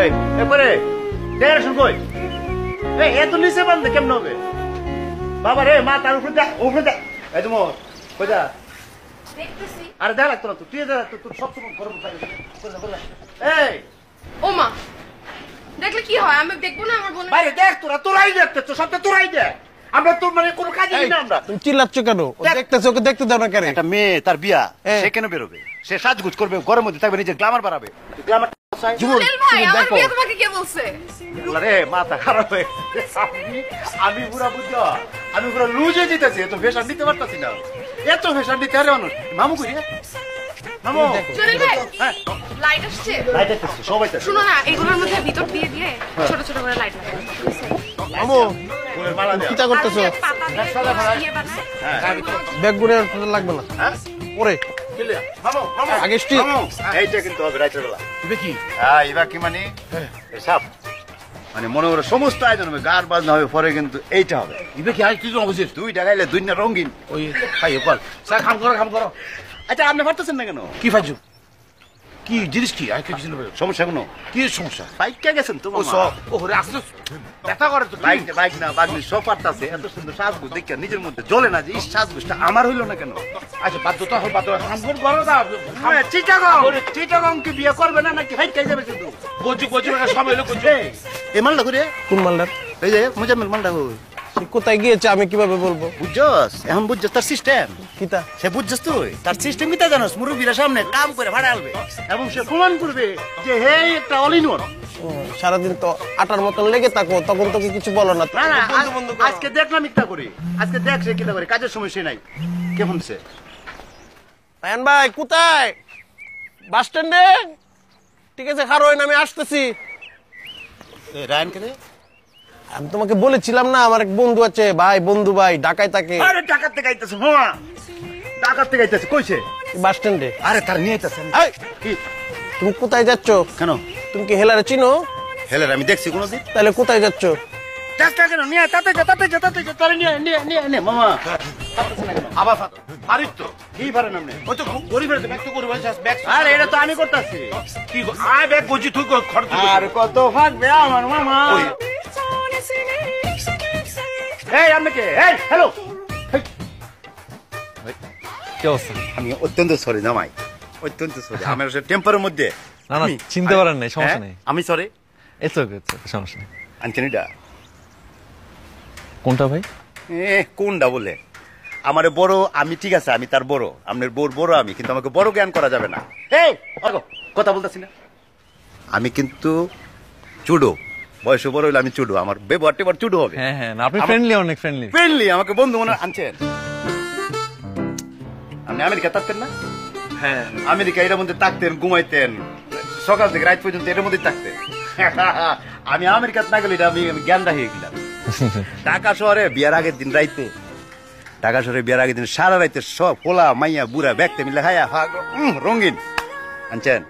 এই এরপরে ডেরাশন কই? এই এত নিচে বান্ধে কেমন হবে? বাবা রে মা তার উপরে দেখ উপরে দেখ। এই তুমি কই যা? আরে দেখা লাগতো না তো তুই যা তোর তোর সব সময় গরম দে, এই! ও মা দেখলে কি হয়? আমি দেখব না আমার বোনের? বাইরে দেখ তোরা তোরাই দেখতে সবটা তোরাই দেখ। আমরা তোর মানে কোনো কাজে না আমরা। তুমি চিল্লাচ্ছ কেন। ওকে দেখতে দাও না কেন? একটা মেয়ে তার বিয়া হ্যাঁ। সে কেন বেরোবে? সে সাজগুজ করবে ঘরের মধ্যে থাকবে নিজের গ্লামার বাড়াবে। গ্লামার আমার দেখো। বিয়ে তোমাকে কে বলছে? রে মাথা খারাপ হয়ে আমি পুরা বুঝছ আমি পুরো লুজে দিতেছি এত ফেশন দিতে পারতাছি না। এত ফেশন দিতে আরে মানুষ মামু কই মামু। জুয়েল ভাই হ্যাঁ। লাইট আসছে? লাইট আসছে সবাই তো। শুনো না এগুলোর মধ্যে ভিতর দিয়ে দিয়ে ছোট ছোট করে লাইট কিটা করতেছো? দিয়ে ইয়ে হ্যাঁ। ব্যাগ গুনে লাগবে না। হ্যাঁ। পরে। মামু মামু আগে স্টিক। এইটা কিন্তু হবে রাইতের বেলা। দেখি হ্যাঁ এবার কি মানে? সাপ। মানে মনে করে সমস্ত আয়োজন হবে গার বাজনা হবে পরে কিন্তু এইটা হবে। ইবে কি আর কি অবস্থা দুই টাকাইলে দুই না রঙিন। ওই খাই কল স্যার কাম করো কাম করো। আচ্ছা আপনি পারতেছেন না কেন? কি ফাইজু কি জিনিস কি? আর কিছু নেই সমস্যা কোনো? কি সমস্যা? বাইকটা গেছেন তো ও সব। ও রে আসলে ব্যথা করে তো বাইক বাইক না বাগনি সব পারতাছে এত সুন্দর সাজগুজ দেখে নিজের মধ্যে জ্বলে না যে এই সাজগুজটা আমার হইল না কেন? আচ্ছা বাধ্যতা হয় বাধ্য কাম করে না হ্যাঁ, চিটাগং। চিটাগং কি বিয়ে করবে না নাকি হাইট যাবে কিন্তু গজি মানে সব এলো গজি এই মালটা করে কোন মালদার এই যে মুজাম্মেল মালটা কই সে কোথায় গিয়েছে আমি কীভাবে বলব? বুঝছস? এখন বুঝছস তার সিস্টেম কিতা সে বুঝছস তুই? তার সিস্টেম কিতা জানোস মুরব্বীরা সামনে কাম করে ভাড়া আলবে এবং সে প্রমাণ করবে যে হে একটা অল ইন ওয়ান ও, সারাদিন তো আটার মতন লেগে থাকো তখন তোকে কিছু বলো না। আজকে দেখলাম ইত্যা করি। আজকে দেখ সে কিতা করে কাজের সময় সে নাই। কেমন সে রায়ন ভাই কোথায়? বাস স্ট্যান্ডে? ঠিক আছে খারো আমি আসতেছি। রায়ন কে আমি তোমাকে বলেছিলাম না আমার এক বন্ধু আছে ভাই বন্ধু ভাই ঢাকায় থাকে আরে টাকার থেকে আইতেছে মামা টাকার থেকে আইতেছে কইছে? বাস স্ট্যান্ডে। আরে তার নিয়ে আইতেছে। এই, কি তুমি কোথায় যাচ্ছ? কেন? তুমি কি হেলারে চিনো? হেলের আমি দেখছি কোনোদিন। তাহলে কোথায় যাচ্ছ? কেন? নিয়ে আয়, তাতে যা তাতে যা তাতে যা। তারে নিয়ে আয়, নিয়ে আয়, নিয়ে আয়, নিয়ে আয়, মামা আবার পারিস তো কি পারেন আপনি ওই তো গরিবের ব্যাগ তো গরিব ব্যাগ আরে এটা তো আমি করতেছি। কি গো- আয় ব্যাগ গজি তুই কর- খরচ করবি। আর কত ফাঁকবে আমার মামা। এই আপনি কে এই হ্যালো। কি অবস্থা? আমি অত্যন্ত সরি জামাই। অত্যন্ত সরি আমার টেম্পারের মধ্যে। না, না, আমি- চিনতে পারেন নাই, সমস্যা হ্যাঁ? নেই। আমি সরি এসো এসো সমস্যা নেই। আনছেনিটা কোনটা ভাই? এ কোনটা বলে? আমার বড় আমি ঠিক আছে আমি তার বড়। আপনার বড় বড় আমি কিন্তু আমাকে বড় জ্ঞান করা যাবে না। এই কথা বলতেছি না। আমি কিন্তু চুডো। বয়সে বড় হইলে আমি চুডো আমার ব্যবহার টেবার চুডো হবে। হ্যাঁ হ্যাঁ আপনি ফ্রেন্ডলি অনেক ফ্রেন্ডলি ফ্রেন্ডলি আমাকে বন্ধু মনে আনছেন। আপনি আমেরিকা থাকতেন না? হ্যাঁ। আমেরিকা এর মধ্যে থাকতেন ঘুমাইতেন। সকাল থেকে রাত পর্যন্ত এর মধ্যে থাকতেন। আমি আমেরিকা না গেলে এটা আমি জ্ঞান হয়ে গেলাম ঢাকা শহরে বিয়ার আগের দিন রাইতে ঢাকা শহরে বিয়ার আগের দিন সারা রাইতে সব পোলা মাইয়া বুড়া ব্যক্তি মিলে হায়া রঙিন। আনছেন?